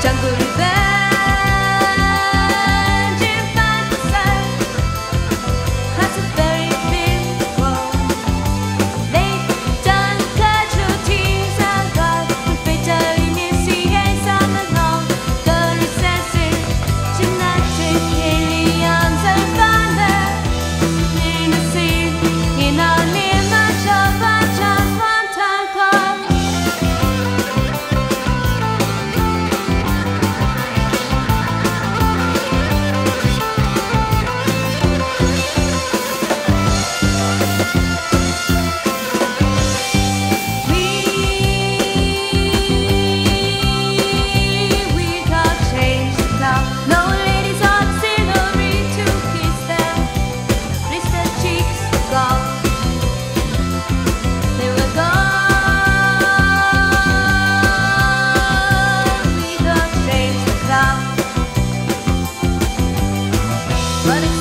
江湖一杯 But